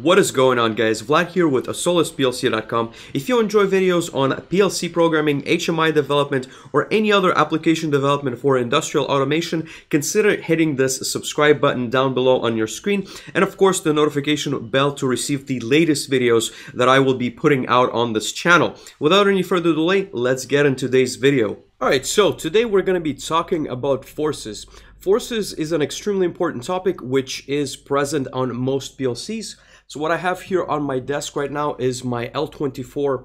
What is going on guys, Vlad here with SolisPLC.com. If you enjoy videos on PLC programming, HMI development, or any other application development for industrial automation, consider hitting this subscribe button down below on your screen, and of course the notification bell to receive the latest videos that I will be putting out on this channel. Without any further delay, let's get into today's video. Alright, so today we're going to be talking about forces. Forces is an extremely important topic which is present on most PLCs. So what I have here on my desk right now is my L24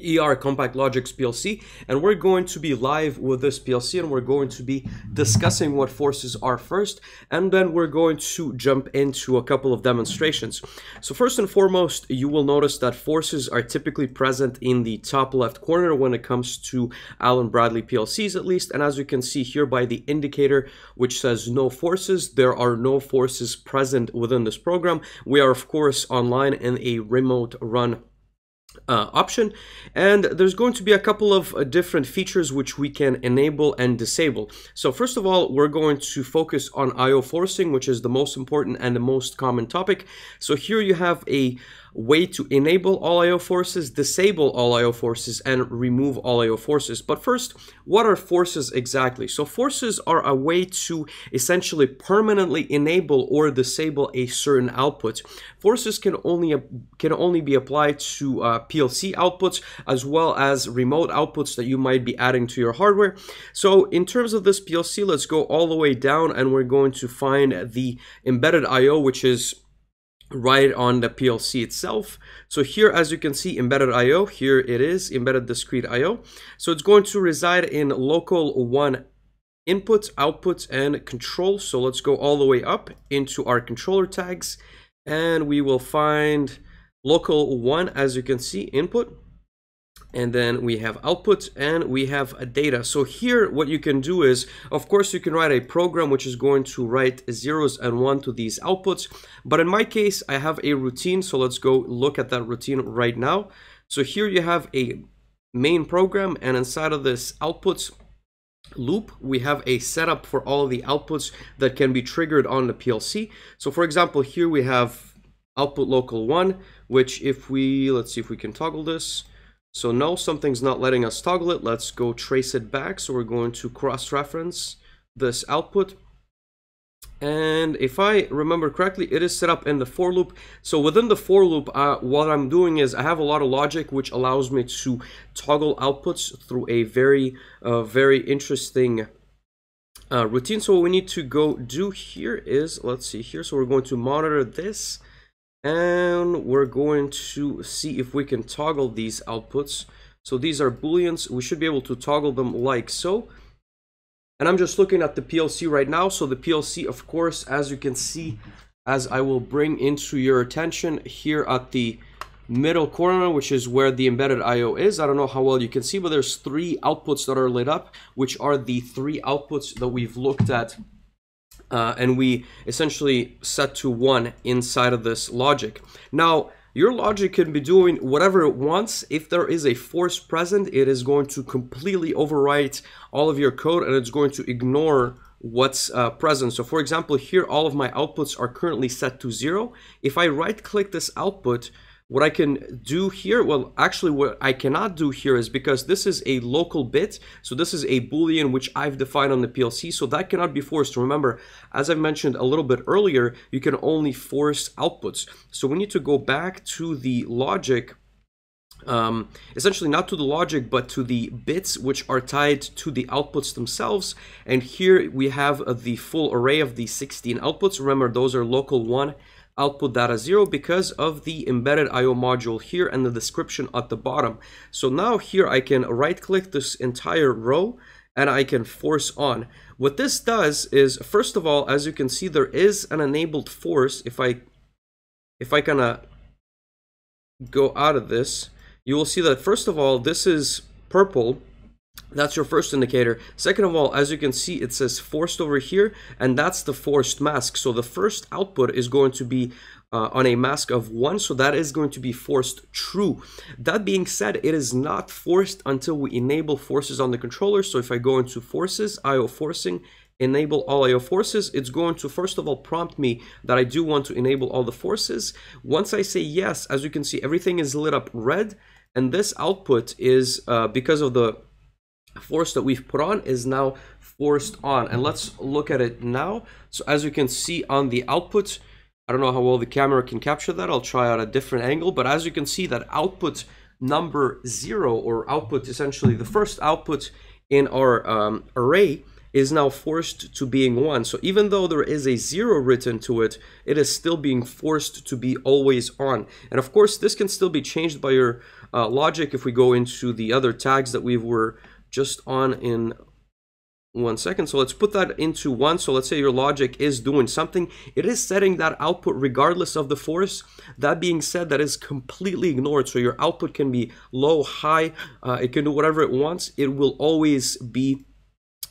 ER Compact Logix PLC and we're going to be live with this PLC and we're going to be discussing what forces are first and then we're going to jump into a couple of demonstrations. So first and foremost you will notice that forces are typically present in the top left corner when it comes to Allen Bradley PLCs at least and as you can see here by the indicator which says no forces there are no forces present within this program. We are of course online in a remote run uh, option. And there's going to be a couple of uh, different features which we can enable and disable. So first of all we're going to focus on IO forcing which is the most important and the most common topic. So here you have a way to enable all IO forces, disable all IO forces, and remove all IO forces. But first, what are forces exactly? So forces are a way to essentially permanently enable or disable a certain output. Forces can only can only be applied to uh, PLC outputs as well as remote outputs that you might be adding to your hardware. So in terms of this PLC, let's go all the way down and we're going to find the embedded IO, which is right on the PLC itself. So here, as you can see, embedded IO, here it is, embedded discrete IO. So it's going to reside in local one inputs, outputs, and control. So let's go all the way up into our controller tags and we will find local one, as you can see, input, and then we have output and we have a data. So here what you can do is of course you can write a program which is going to write zeros and one to these outputs but in my case I have a routine so let's go look at that routine right now. So here you have a main program and inside of this outputs loop we have a setup for all of the outputs that can be triggered on the PLC so for example here we have output local one which if we let's see if we can toggle this so now something's not letting us toggle it. Let's go trace it back. So we're going to cross-reference this output. And if I remember correctly, it is set up in the for loop. So within the for loop, uh, what I'm doing is I have a lot of logic which allows me to toggle outputs through a very, uh, very interesting uh, routine. So what we need to go do here is, let's see here. So we're going to monitor this and we're going to see if we can toggle these outputs. So these are booleans. We should be able to toggle them like so. And I'm just looking at the PLC right now. So the PLC of course as you can see as I will bring into your attention here at the middle corner which is where the embedded IO is. I don't know how well you can see but there's three outputs that are lit up which are the three outputs that we've looked at uh, and we essentially set to one inside of this logic. Now, your logic can be doing whatever it wants. If there is a force present, it is going to completely overwrite all of your code and it's going to ignore what's uh, present. So for example, here all of my outputs are currently set to zero. If I right click this output, what I can do here, well, actually what I cannot do here is because this is a local bit, so this is a boolean which I've defined on the PLC, so that cannot be forced. Remember, as I mentioned a little bit earlier, you can only force outputs. So we need to go back to the logic um, essentially not to the logic but to the bits which are tied to the outputs themselves and here we have the full array of the 16 outputs remember those are local 1 output data 0 because of the embedded IO module here and the description at the bottom. So now here I can right click this entire row and I can force on. What this does is, first of all, as you can see, there is an enabled force. If I, if I kind of go out of this, you will see that first of all, this is purple that's your first indicator. Second of all, as you can see, it says forced over here, and that's the forced mask. So the first output is going to be uh, on a mask of 1, so that is going to be forced true. That being said, it is not forced until we enable forces on the controller. So if I go into forces, IO forcing, enable all IO forces, it's going to first of all prompt me that I do want to enable all the forces. Once I say yes, as you can see, everything is lit up red, and this output is, uh, because of the force that we've put on, is now forced on. And let's look at it now. So as you can see on the output, I don't know how well the camera can capture that. I'll try out a different angle, but as you can see that output number zero or output essentially the first output in our um, array is now forced to being one. So even though there is a zero written to it, it is still being forced to be always on. And of course, this can still be changed by your uh, logic if we go into the other tags that we were just on in one second. So let's put that into one. So let's say your logic is doing something. It is setting that output regardless of the force. That being said, that is completely ignored. So your output can be low, high. Uh, it can do whatever it wants. It will always be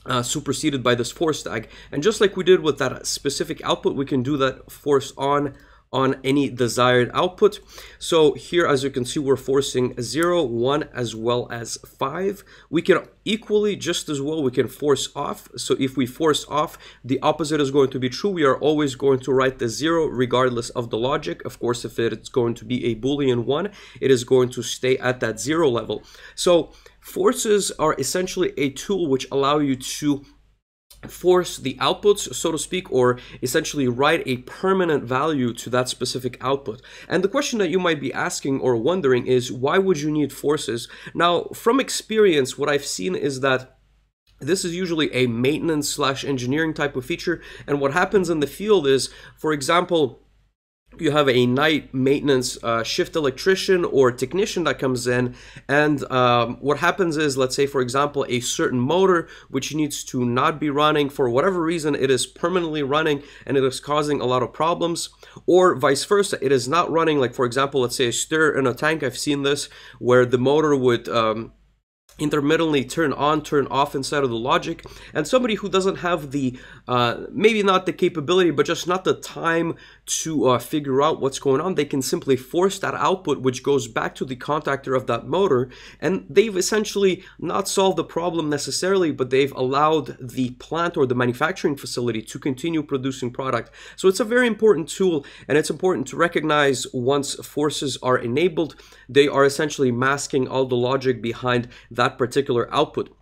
uh, superseded by this force tag. And just like we did with that specific output, we can do that force on on any desired output. So here, as you can see, we're forcing 0, 1, as well as 5. We can equally, just as well, we can force off. So if we force off, the opposite is going to be true. We are always going to write the 0 regardless of the logic. Of course, if it's going to be a Boolean 1, it is going to stay at that 0 level. So forces are essentially a tool which allow you to force the outputs, so to speak, or essentially write a permanent value to that specific output. And the question that you might be asking or wondering is, why would you need forces? Now, from experience, what I've seen is that this is usually a maintenance slash engineering type of feature. And what happens in the field is, for example, you have a night maintenance uh, shift electrician or technician that comes in and um, what happens is let's say for example a certain motor which needs to not be running for whatever reason it is permanently running and it is causing a lot of problems or vice versa it is not running like for example let's say a stir in a tank. I've seen this where the motor would um, intermittently turn on, turn off inside of the logic, and somebody who doesn't have the, uh, maybe not the capability, but just not the time to uh, figure out what's going on, they can simply force that output, which goes back to the contactor of that motor, and they've essentially not solved the problem necessarily, but they've allowed the plant or the manufacturing facility to continue producing product. So it's a very important tool, and it's important to recognize once forces are enabled, they are essentially masking all the logic behind that particular output.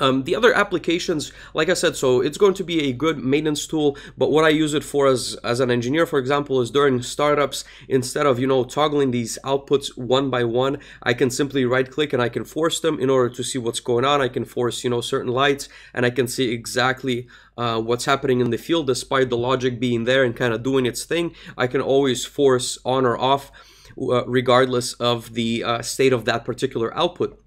Um, the other applications, like I said, so it's going to be a good maintenance tool, but what I use it for as, as an engineer, for example, is during startups, instead of, you know, toggling these outputs one by one, I can simply right click and I can force them in order to see what's going on. I can force, you know, certain lights and I can see exactly uh, what's happening in the field despite the logic being there and kind of doing its thing. I can always force on or off uh, regardless of the uh, state of that particular output.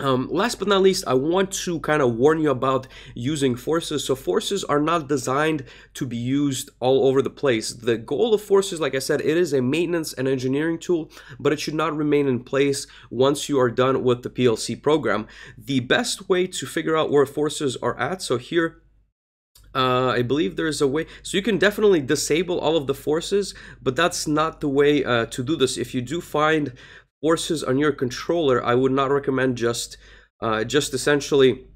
Um, last but not least, I want to kind of warn you about using forces. So forces are not designed to be used all over the place. The goal of forces, like I said, it is a maintenance and engineering tool, but it should not remain in place once you are done with the PLC program. The best way to figure out where forces are at, so here uh, I believe there's a way, so you can definitely disable all of the forces, but that's not the way uh, to do this. If you do find forces on your controller, I would not recommend just uh, just essentially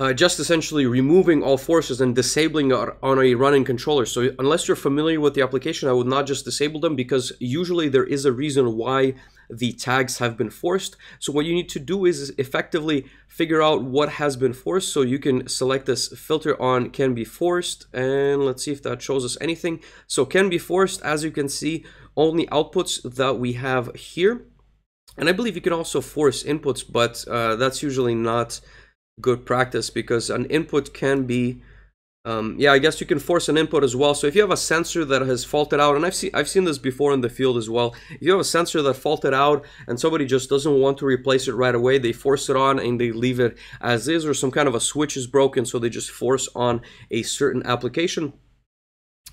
uh, just essentially removing all forces and disabling on a running controller. So unless you're familiar with the application, I would not just disable them because usually there is a reason why the tags have been forced. So what you need to do is effectively figure out what has been forced. So you can select this filter on can be forced and let's see if that shows us anything. So can be forced, as you can see, only outputs that we have here. And I believe you can also force inputs, but uh, that's usually not good practice because an input can be um, yeah, I guess you can force an input as well. So if you have a sensor that has faulted out, and I've seen I've seen this before in the field as well. If you have a sensor that faulted out and somebody just doesn't want to replace it right away, they force it on and they leave it as is, or some kind of a switch is broken, so they just force on a certain application.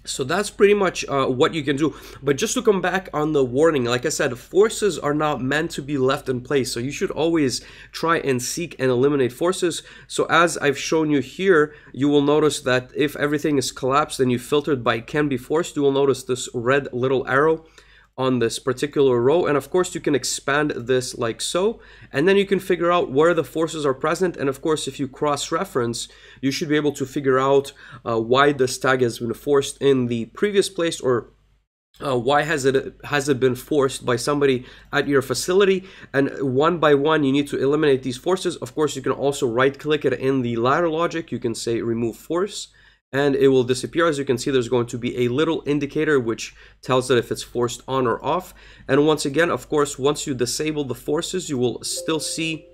So that's pretty much uh, what you can do. But just to come back on the warning, like I said, forces are not meant to be left in place. So you should always try and seek and eliminate forces. So as I've shown you here, you will notice that if everything is collapsed and you filtered by can be forced, you will notice this red little arrow on this particular row. And of course you can expand this like so. And then you can figure out where the forces are present. And of course if you cross-reference you should be able to figure out uh, why this tag has been forced in the previous place or uh, why has it has it been forced by somebody at your facility. And one by one you need to eliminate these forces. Of course you can also right click it in the ladder logic. You can say remove force and it will disappear as you can see there's going to be a little indicator which tells that if it's forced on or off and once again of course once you disable the forces you will still see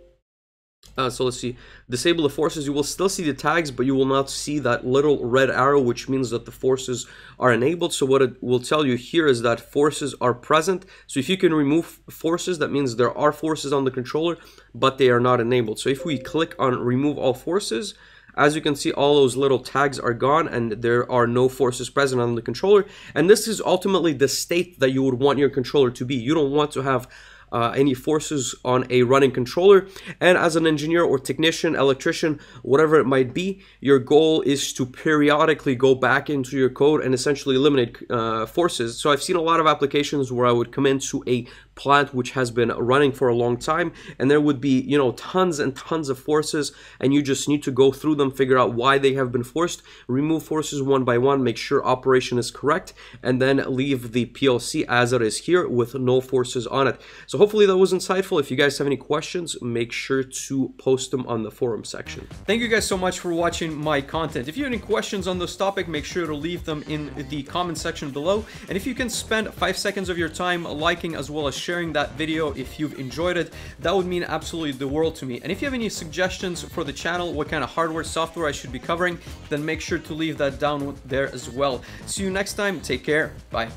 uh, so let's see, disable the forces, you will still see the tags, but you will not see that little red arrow, which means that the forces are enabled. So what it will tell you here is that forces are present. So if you can remove forces, that means there are forces on the controller, but they are not enabled. So if we click on remove all forces, as you can see, all those little tags are gone and there are no forces present on the controller. And this is ultimately the state that you would want your controller to be. You don't want to have uh, any forces on a running controller. And as an engineer or technician, electrician, whatever it might be, your goal is to periodically go back into your code and essentially eliminate uh, forces. So I've seen a lot of applications where I would come into a plant which has been running for a long time and there would be you know tons and tons of forces and you just need to go through them figure out why they have been forced remove forces one by one make sure operation is correct and then leave the PLC as it is here with no forces on it so hopefully that was insightful if you guys have any questions make sure to post them on the forum section thank you guys so much for watching my content if you have any questions on this topic make sure to leave them in the comment section below and if you can spend five seconds of your time liking as well as sharing that video if you've enjoyed it. That would mean absolutely the world to me. And if you have any suggestions for the channel, what kind of hardware, software I should be covering, then make sure to leave that down there as well. See you next time. Take care. Bye.